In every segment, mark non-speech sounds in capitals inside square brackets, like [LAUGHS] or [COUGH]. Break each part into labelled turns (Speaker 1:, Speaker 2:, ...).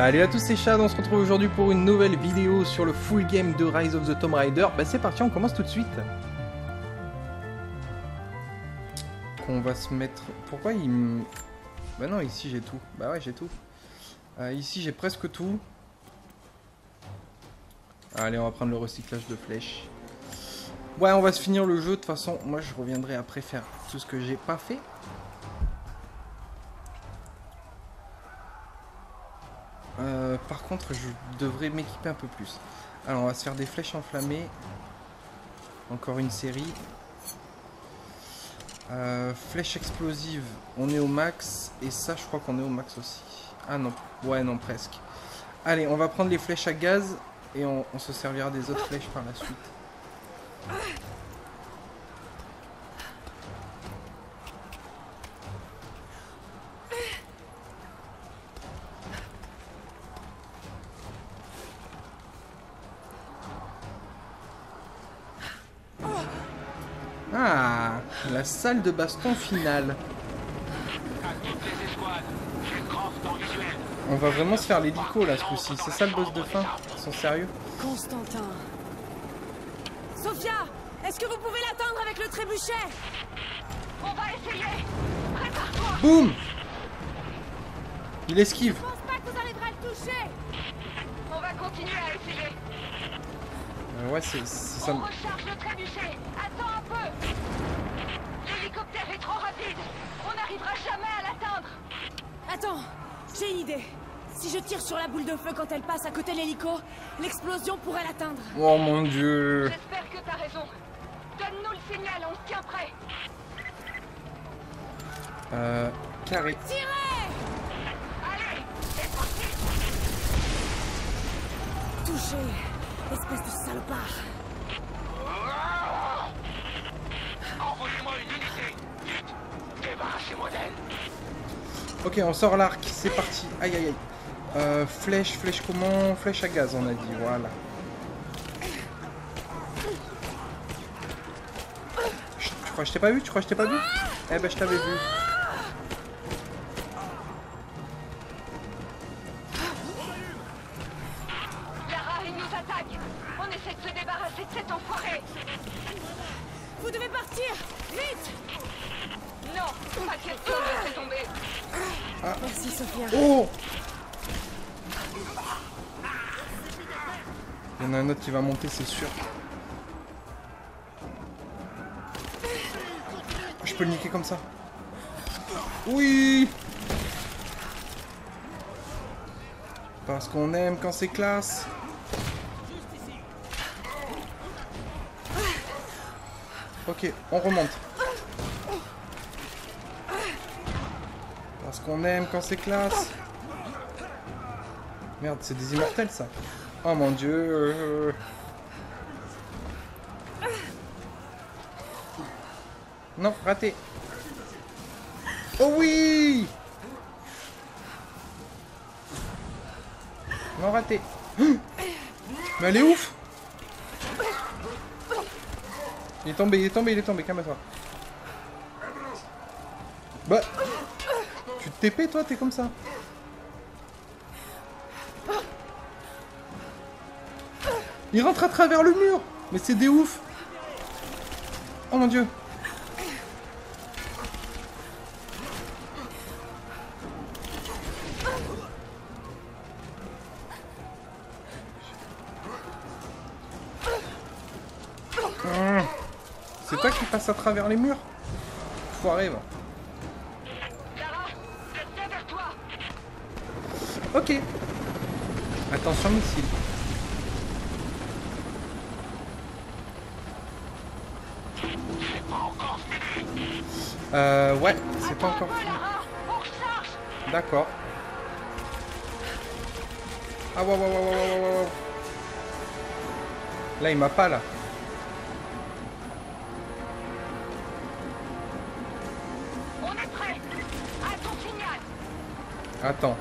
Speaker 1: Salut à tous c'est Chad, on se retrouve aujourd'hui pour une nouvelle vidéo sur le full game de Rise of the Tomb Raider. Bah c'est parti, on commence tout de suite. Qu'on va se mettre... Pourquoi il. Bah non, ici j'ai tout. Bah ouais, j'ai tout. Euh, ici j'ai presque tout. Allez, on va prendre le recyclage de flèches. Ouais, on va se finir le jeu. De toute façon, moi je reviendrai après faire tout ce que j'ai pas fait. Je devrais m'équiper un peu plus. Alors, on va se faire des flèches enflammées. Encore une série. Euh, flèche explosive, on est au max. Et ça, je crois qu'on est au max aussi. Ah non, ouais, non, presque. Allez, on va prendre les flèches à gaz. Et on se servira des autres flèches par la suite. Ah, la salle de baston finale. On va vraiment se faire l'hélico là ce coup-ci. C'est ça le boss de fin? Ils sont sérieux?
Speaker 2: Constantin. Sophia, est-ce que vous pouvez l'atteindre avec le trébuchet?
Speaker 3: On va essayer Prépare-toi
Speaker 1: Boum Il esquive.
Speaker 2: Je pense pas que vous arriverez à le toucher.
Speaker 3: On va continuer à essayer
Speaker 1: Euh, ouais, c'est ça.
Speaker 3: On recharge le trébuchet Attends un peu L'hélicoptère est trop rapide On n'arrivera jamais à l'atteindre
Speaker 2: Attends, j'ai une idée. Si je tire sur la boule de feu quand elle passe à côté de l'hélico, l'explosion pourrait l'atteindre.
Speaker 1: Oh mon dieu.
Speaker 3: J'espère que t'as raison. Donne-nous le signal, on se tient prêt
Speaker 1: Euh, carré.
Speaker 2: Tirez
Speaker 3: Allez, c'est parti
Speaker 2: Touché, espèce de salopard.
Speaker 1: Ok, on sort l'arc, c'est parti. Aïe aïe aïe. Euh, flèche, flèche comment Flèche à gaz, on a dit, voilà. Chut, Tu crois que je t'ai pas vu Tu crois que je t'ai pas vu? Eh ben, je t'avais vu. Oh Il y en a un autre qui va monter, c'est sûr. Je peux le niquer comme ça. Oui Parce qu'on aime quand c'est classe. Ok, on remonte. Parce qu'on aime quand c'est classe. Merde, c'est des immortels ça. Oh mon dieu. Non, raté. Oh oui Non, raté. Mais elle est ouf Il est tombé, il est tombé, il est tombé, calme-toi. Bah TP toi, t'es comme ça. Il rentre à travers le mur. Mais c'est des ouf Oh mon dieu. Hum. C'est toi qui passe à travers les murs? Foiré va.
Speaker 3: Lara,
Speaker 1: Attention missile. Euh, ouais, c'est pas encore fini. D'accord. Ah, wow, wow, wow, wow, wow. Là, il m'a pas, là.
Speaker 3: On est prêt À ton signal
Speaker 1: Attends.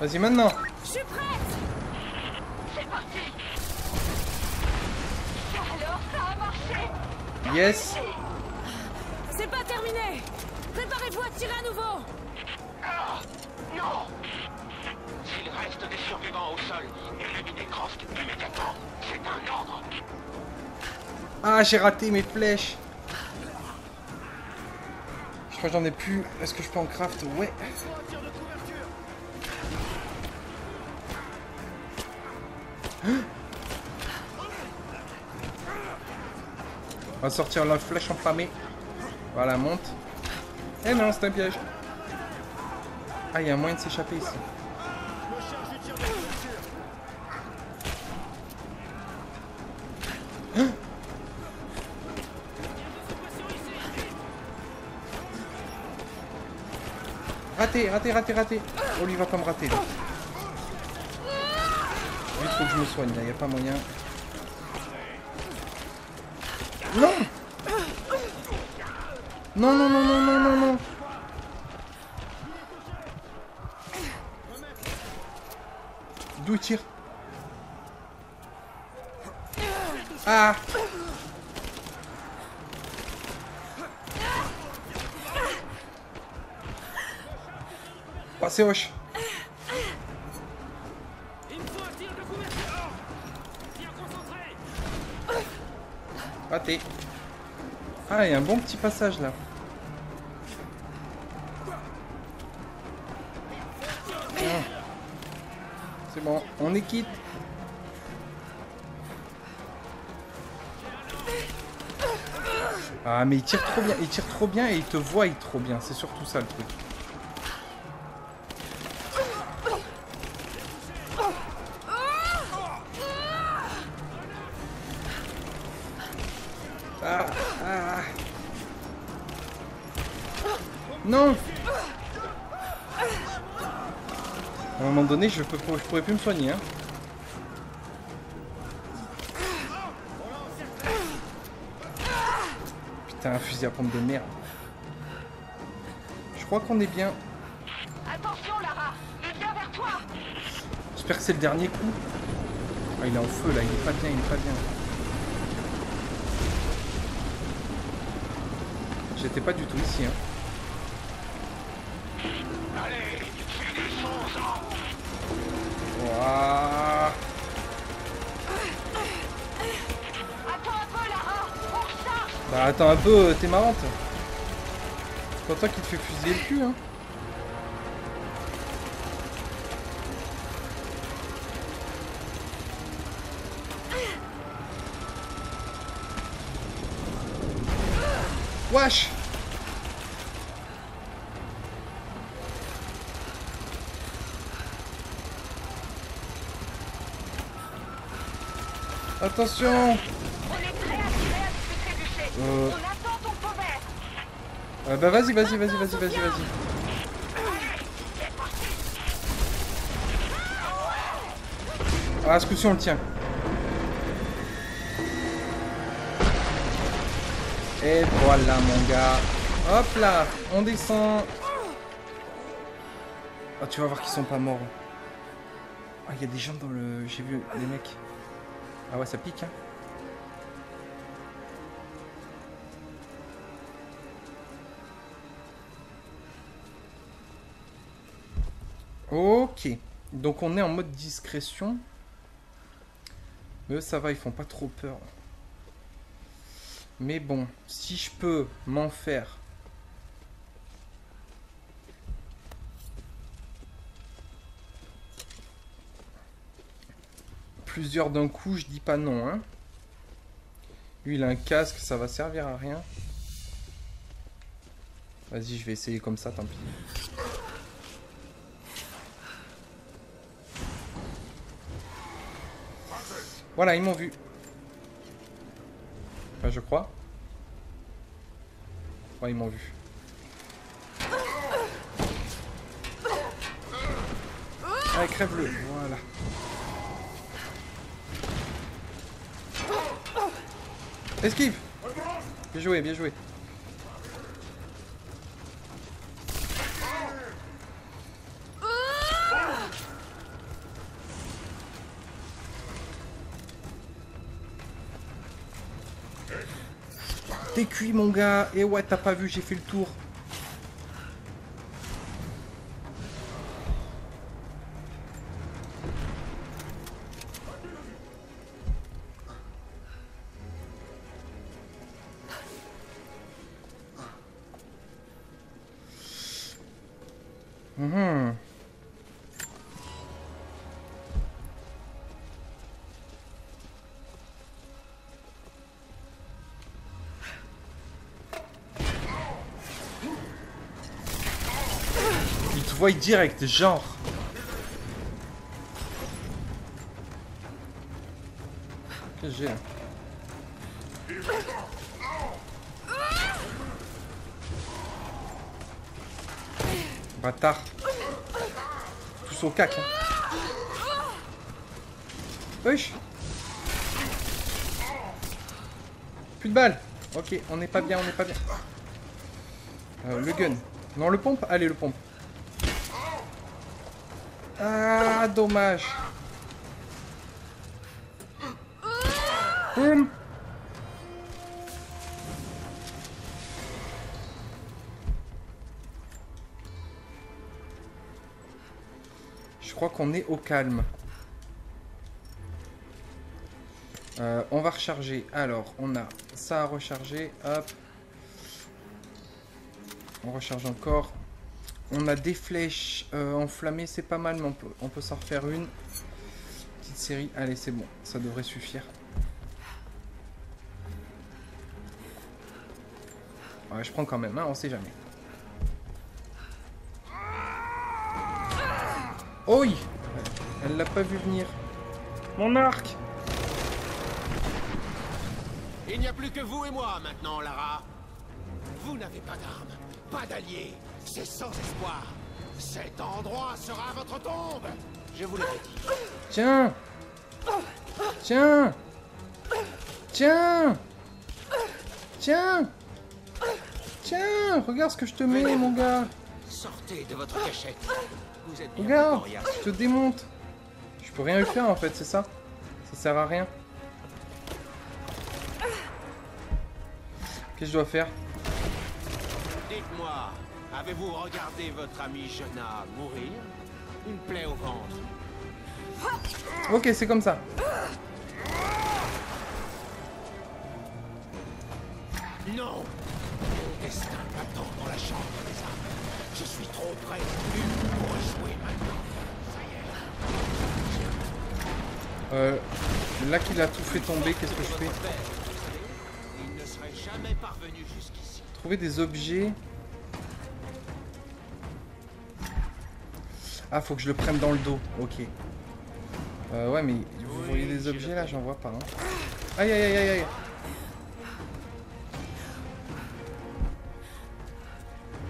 Speaker 1: Vas-y, maintenant.
Speaker 2: Je suis prête
Speaker 3: C'est parti Alors, ça a marché
Speaker 1: Yes.
Speaker 2: C'est pas terminé Préparez-vous à tirer à nouveau
Speaker 3: Ah, Non
Speaker 4: reste des survivants au sol. Éliminez Krosk immédiatement. C'est un ordre.
Speaker 1: Ah, j'ai raté mes flèches. Je crois que j'en ai plus. Est-ce que je peux en craft? Ouais. On va sortir la flèche enflammée. Voilà, monte. Eh non, c'est un piège. Ah, il y a moyen de s'échapper ici. Raté, raté, raté, raté. Oh, lui va pas me rater. Là. Vite, faut que je me soigne, là. Y a pas moyen. Non Non, non, non, non, non, non, non D'où il tire? Ah Oh, c'est hoche Ah, il y a un bon petit passage là. Tiens. C'est bon, on est quitte. Ah mais il tire trop bien, il tire trop bien et il te voit il trop bien, c'est surtout ça le truc. Ah, ah. Non À un moment donné, je, peux, je pourrais plus me soigner. Hein. Putain, un fusil à pompe de merde. Je crois qu'on est bien.
Speaker 3: Attention, Lara Il vient vers toi
Speaker 1: J'espère que c'est le dernier coup. Ah, il est en feu là, il est pas bien, il est pas bien. J'étais pas du tout ici. Hein.
Speaker 4: Allez, défonce-en.
Speaker 3: Attends un peu, Lara On recharge
Speaker 1: Bah attends un peu, t'es marrante. C'est pas toi qui te fais fusiller le cul, hein. Wesh
Speaker 3: trébucher
Speaker 1: Euh.
Speaker 3: On attend ton feu vert
Speaker 1: Euh, Bah vas-y, vas-y, vas-y, vas-y, vas-y, vas-y. Ah, ce coup-ci on le tient? Et voilà mon gars. Hop là, on descend. Ah, tu vas voir qu'ils sont pas morts. Ah, il y a des gens dans le... J'ai vu des mecs. Ah ouais, ça pique, hein. Ok. Donc on est en mode discrétion. Mais ça va, ils font pas trop peur. Mais bon, si je peux m'en faire... Plusieurs d'un coup, je dis pas non, hein. Lui, il a un casque, ça va servir à rien. Vas-y, je vais essayer comme ça, tant pis. Voilà, ils m'ont vu. Enfin, je crois. Ouais, ils m'ont vu. Allez, crève-le. Esquive. Bien joué, bien joué. T'es cuit mon gars. Et ouais t'as pas vu j'ai fait le tour direct, genre. Que j'ai là Bâtard. Tous au cac. Hein. Plus de balles. Ok, on n'est pas bien, on n'est pas bien. Euh, le gun. Non, le pompe Allez, le pompe. Ah, dommage. Je crois qu'on est au calme. Euh, on va recharger. Alors, on a ça à recharger. Hop. On recharge encore. On a des flèches euh, enflammées, c'est pas mal, mais on peut, on peut s'en refaire une. Petite série. Allez, c'est bon. Ça devrait suffire. Ouais, je prends quand même, hein, on sait jamais. Oi Elle l'a pas vu venir. Mon arc
Speaker 4: Il n'y a plus que vous et moi maintenant, Lara. Vous n'avez pas d'armes, pas d'alliés. C'est sans espoir. Cet endroit sera votre tombe. Je vous l'avais dit.
Speaker 1: Tiens Tiens Tiens Tiens Tiens Regarde ce que je te mets, mon gars
Speaker 4: Sortez de votre cachette. Vous êtes
Speaker 1: Regarde. Je te démonte Je peux rien lui faire, en fait, c'est ça? Ça sert à rien. Qu'est-ce que je dois faire?
Speaker 4: Dites-moi, avez-vous regardé votre ami Jonah mourir? Une plaie au ventre.
Speaker 1: Ok, c'est comme ça.
Speaker 4: Non Mon destin m'attend dans la chambre des armes. Je suis trop près pour échouer maintenant. Ça y est.
Speaker 1: Euh, là qu'il a tout fait tomber, qu'est-ce que je fais? Trouver des objets. Ah, faut que je le prenne dans le dos. Ok. Euh, ouais, mais vous voyez des objets là. J'en vois pas. hein. Aïe, aïe, aïe, aïe, aïe.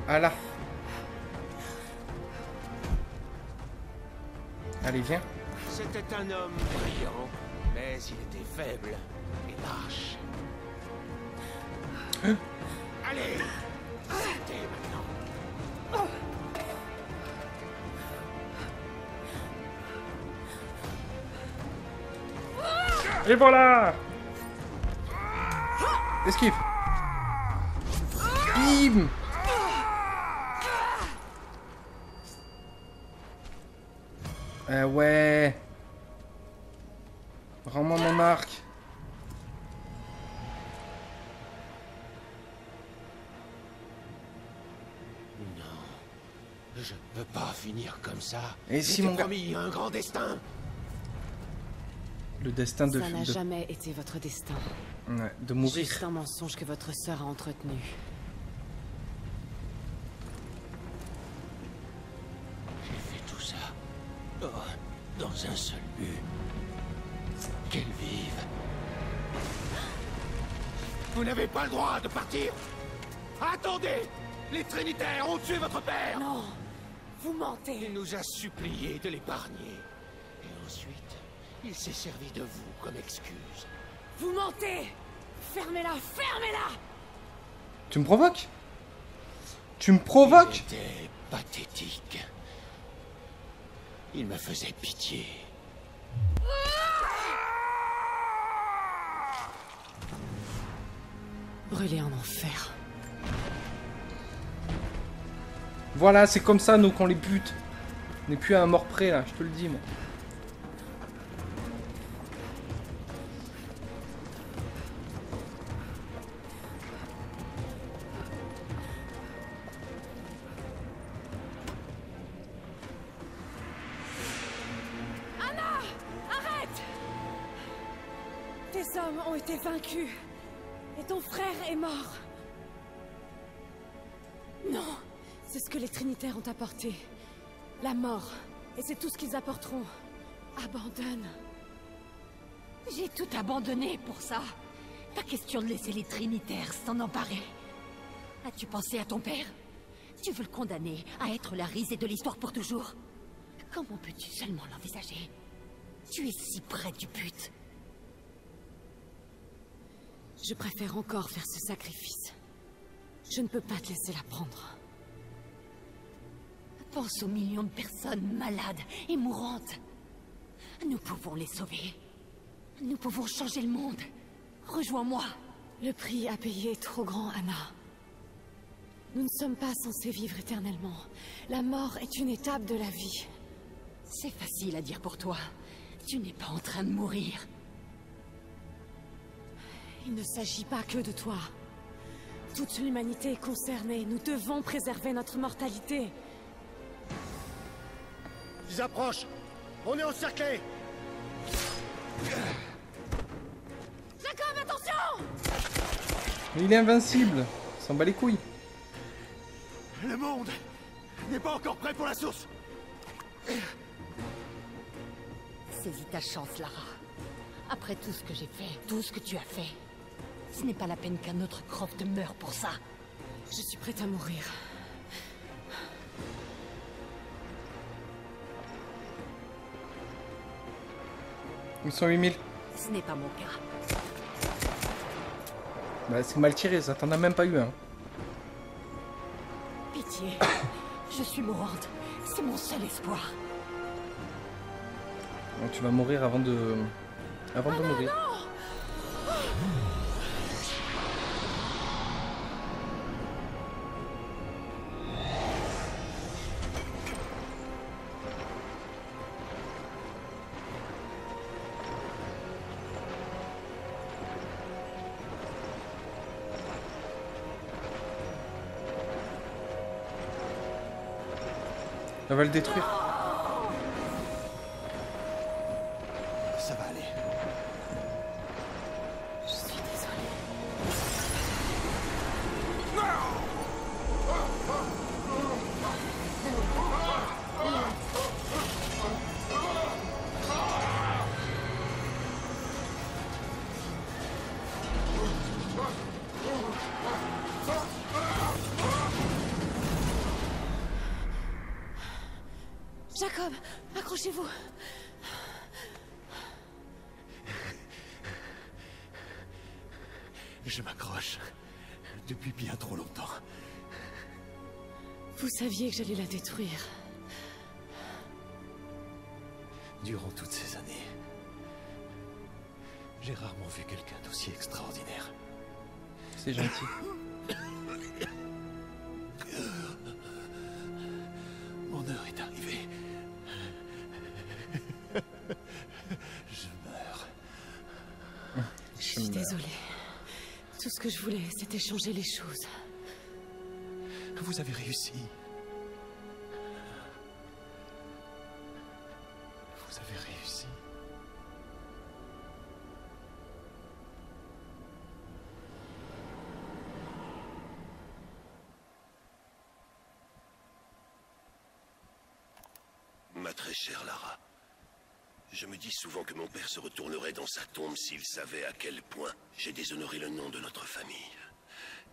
Speaker 1: Ah là. Allez, viens.
Speaker 4: C'était un homme brillant, mais il était faible et lâche. [GASPS] Allez
Speaker 1: Et voilà. Esquive. Bim. Eh ouais. Rends-moi mon arc.
Speaker 4: Je ne peux pas finir comme ça.
Speaker 1: Et si, mon gars-
Speaker 4: promis un grand destin.
Speaker 1: Le destin de,
Speaker 2: Ça n'a
Speaker 1: de,
Speaker 2: jamais été votre destin.
Speaker 1: ouais, de mourir.
Speaker 2: Juste un mensonge que votre sœur a entretenu.
Speaker 4: J'ai fait tout ça. Oh, dans un seul but. Qu'elle vive. Vous n'avez pas le droit de partir. Attendez Les Trinitaires ont tué votre père
Speaker 2: Non Vous mentez
Speaker 4: Il nous a supplié de l'épargner. Et ensuite, il s'est servi de vous comme excuse.
Speaker 2: Vous mentez Fermez-la Fermez-la
Speaker 1: Tu me provoques? Tu me
Speaker 4: Il
Speaker 1: provoques
Speaker 4: était pathétique. Il me faisait pitié.
Speaker 2: Brûlez en enfer.
Speaker 1: Voilà, c'est comme ça, nous, qu'on les bute. On n'est plus à un mort près, là, je te le dis, moi.
Speaker 2: Vaincus. Et ton frère est mort. Non C'est ce que les Trinitaires ont apporté. La mort. Et c'est tout ce qu'ils apporteront. Abandonne.
Speaker 5: J'ai tout abandonné pour ça. Pas question de laisser les Trinitaires s'en emparer. As-tu pensé à ton père? Tu veux le condamner à être la risée de l'histoire pour toujours? Comment peux-tu seulement l'envisager? Tu es si près du but.
Speaker 2: Je préfère encore faire ce sacrifice. Je ne peux pas te laisser la prendre.
Speaker 5: Pense aux millions de personnes malades et mourantes. Nous pouvons les sauver. Nous pouvons changer le monde. Rejoins-moi.
Speaker 2: Le prix à payer est trop grand, Anna. Nous ne sommes pas censés vivre éternellement. La mort est une étape de la vie.
Speaker 5: C'est facile à dire pour toi. Tu n'es pas en train de mourir.
Speaker 2: Il ne s'agit pas que de toi. Toute l'humanité est concernée. Nous devons préserver notre mortalité.
Speaker 4: Ils approchent On est encerclés
Speaker 2: Jacob, attention
Speaker 1: Mais il est invincible. Il s'en bat les couilles.
Speaker 4: Le monde n'est pas encore prêt pour la source
Speaker 5: Saisis ta chance, Lara. Après tout ce que j'ai fait, tout ce que tu as fait, ce n'est pas la peine qu'un autre Croft meure pour ça.
Speaker 2: Je suis prête à mourir.
Speaker 1: Ils sont 8000.
Speaker 5: Ce n'est pas mon cas.
Speaker 1: Bah, c'est mal tiré, ça. T'en as même pas eu un.
Speaker 5: Pitié. Je suis mourante. C'est mon seul espoir.
Speaker 1: Donc, tu vas mourir avant de. Avant de mourir. Elle va le détruire.
Speaker 2: J'allais la détruire.
Speaker 4: Durant toutes ces années, j'ai rarement vu quelqu'un d'aussi extraordinaire.
Speaker 1: C'est gentil.
Speaker 4: Mon heure est arrivée. Je meurs.
Speaker 2: Je suis désolée. Tout ce que je voulais, c'était changer les choses.
Speaker 4: Vous avez réussi.
Speaker 6: Retournerait dans sa tombe s'il savait à quel point j'ai déshonoré le nom de notre famille.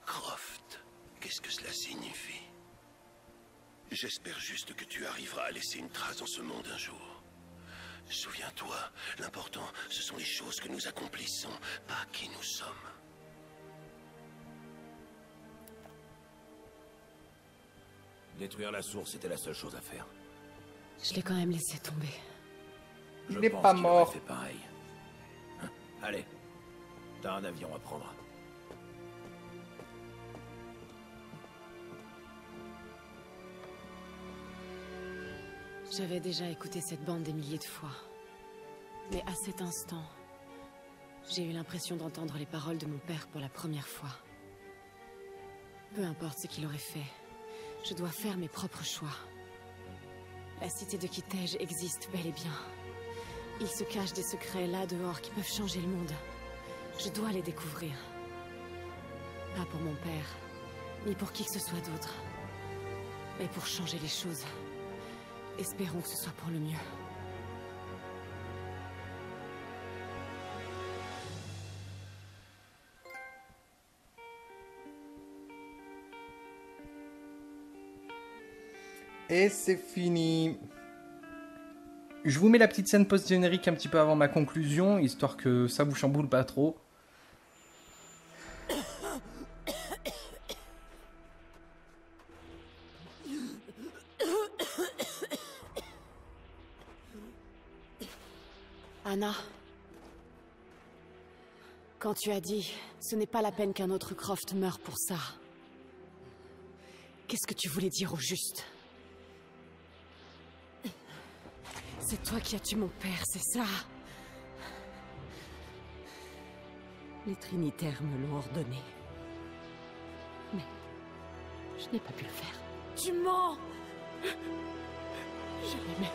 Speaker 6: Croft, qu'est-ce que cela signifie? J'espère juste que tu arriveras à laisser une trace dans ce monde un jour. Souviens-toi, l'important, ce sont les choses que nous accomplissons, pas qui nous sommes.
Speaker 7: Détruire la source était la seule chose à faire.
Speaker 2: Je l'ai quand même laissé tomber.
Speaker 7: Je
Speaker 1: Il
Speaker 7: pense
Speaker 1: pas mort.
Speaker 7: fait pareil. Allez, t'as un avion à prendre.
Speaker 2: J'avais déjà écouté cette bande des milliers de fois. Mais à cet instant, j'ai eu l'impression d'entendre les paroles de mon père pour la première fois. Peu importe ce qu'il aurait fait, je dois faire mes propres choix. La cité de Kitej existe bel et bien. Il se cache des secrets là dehors qui peuvent changer le monde. Je dois les découvrir. Pas pour mon père, ni pour qui que ce soit d'autre. Mais pour changer les choses. Espérons que ce soit pour le mieux.
Speaker 1: Et c'est fini. Je vous mets la petite scène post-générique un petit peu avant ma conclusion, histoire que ça vous chamboule pas trop.
Speaker 2: Anna. Quand tu as dit, ce n'est pas la peine qu'un autre Croft meure pour ça. Qu'est-ce que tu voulais dire au juste? C'est toi qui as tué mon père, c'est ça
Speaker 5: Les Trinitaires me l'ont ordonné. Mais je n'ai pas pu le faire.
Speaker 2: Tu mens Je l'aimais.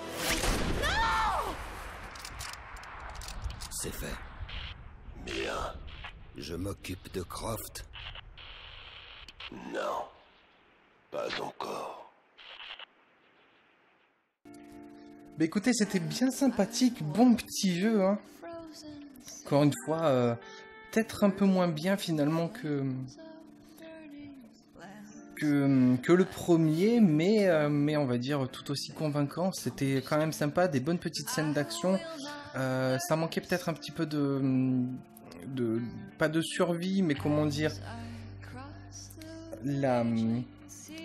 Speaker 8: C'est fait.
Speaker 6: Bien.
Speaker 8: Je m'occupe de Croft.
Speaker 6: Non. Pas encore.
Speaker 1: Bah écoutez, c'était bien sympathique, bon petit jeu. Hein. Encore une fois, euh, peut-être un peu moins bien finalement que, que, que le premier, mais, euh, mais on va dire tout aussi convaincant. C'était quand même sympa, des bonnes petites scènes d'action. Euh, ça manquait peut-être un petit peu de, de... Pas de survie, mais comment dire La,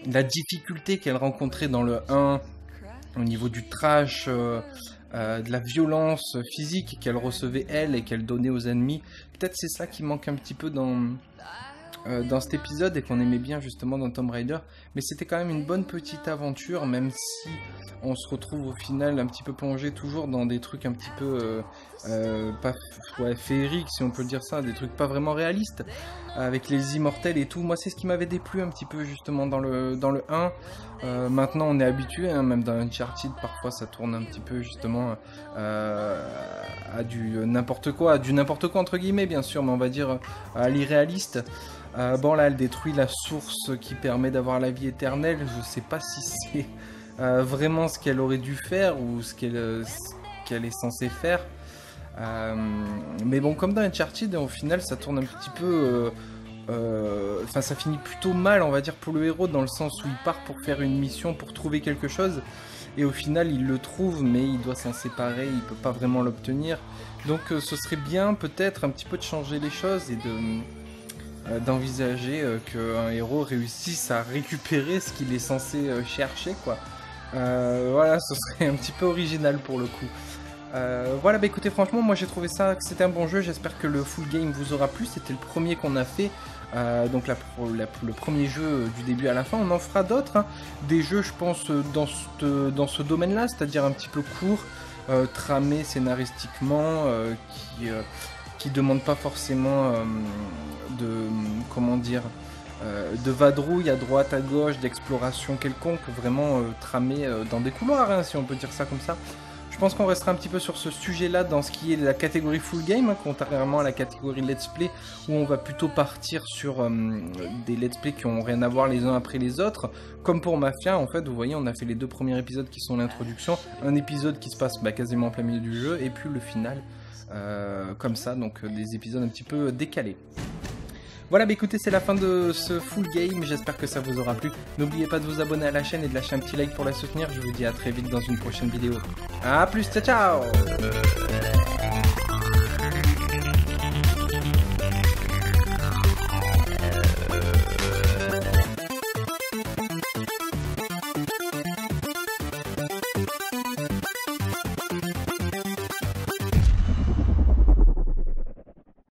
Speaker 1: la difficulté qu'elle rencontrait dans le 1 au niveau du trash, euh, euh, de la violence physique qu'elle recevait elle et qu'elle donnait aux ennemis. Peut-être c'est ça qui manque un petit peu dans, euh, dans cet épisode et qu'on aimait bien justement dans Tomb Raider. Mais c'était quand même une bonne petite aventure, même si on se retrouve au final un petit peu plongé toujours dans des trucs un petit peu euh, euh, pas féeriques, si on peut dire ça, des trucs pas vraiment réalistes, avec les immortels et tout. Moi, c'est ce qui m'avait déplu un petit peu justement dans le, dans le 1. Euh, maintenant, on est habitué, hein, même dans Uncharted, parfois ça tourne un petit peu justement à du n'importe quoi, à du n'importe quoi entre guillemets, bien sûr, mais on va dire à l'irréaliste. Bon, là, elle détruit la source qui permet d'avoir la vie éternelle. Je sais pas si c'est euh, vraiment ce qu'elle aurait dû faire ou ce qu'elle euh, est censée faire. Euh, mais bon, comme dans Uncharted, au final, ça tourne un petit peu. Enfin, ça finit plutôt mal, on va dire, pour le héros, dans le sens où il part pour faire une mission, pour trouver quelque chose. Et au final, il le trouve, mais il doit s'en séparer, il peut pas vraiment l'obtenir. Donc, ce serait bien, peut-être, un petit peu de changer les choses et de d'envisager euh, qu'un héros réussisse à récupérer ce qu'il est censé euh, chercher, quoi. Euh, voilà, [LAUGHS] ce serait un petit peu original pour le coup. Euh, voilà, bah écoutez, franchement, moi j'ai trouvé ça c'était un bon jeu. J'espère que le full game vous aura plu. C'était le premier qu'on a fait. Euh, donc la le premier jeu euh, du début à la fin. On en fera d'autres. hein. Des jeux, je pense, euh, dans ce, domaine-là, c'est-à-dire un petit peu court, euh, tramé scénaristiquement, euh, qui, euh, qui demande pas forcément euh, de. Comment dire euh, de vadrouille à droite, à gauche, d'exploration quelconque, vraiment euh, euh, dans des couloirs, hein, si on peut dire ça comme ça. Je pense qu'on restera un petit peu sur ce sujet-là dans ce qui est la catégorie full game, hein, contrairement à la catégorie let's play, où on va plutôt partir sur des let's play qui ont rien à voir les uns après les autres. Comme pour Mafia, en fait, vous voyez, on a fait les deux premiers épisodes qui sont l'introduction, un épisode qui se passe bah, quasiment en plein milieu du jeu, et puis le final, comme ça, donc euh, des épisodes un petit peu décalés. Voilà, bah écoutez, c'est la fin de ce full game. J'espère que ça vous aura plu. N'oubliez pas de vous abonner à la chaîne et de lâcher un petit like pour la soutenir. Je vous dis à très vite dans une prochaine vidéo. A plus, ciao ciao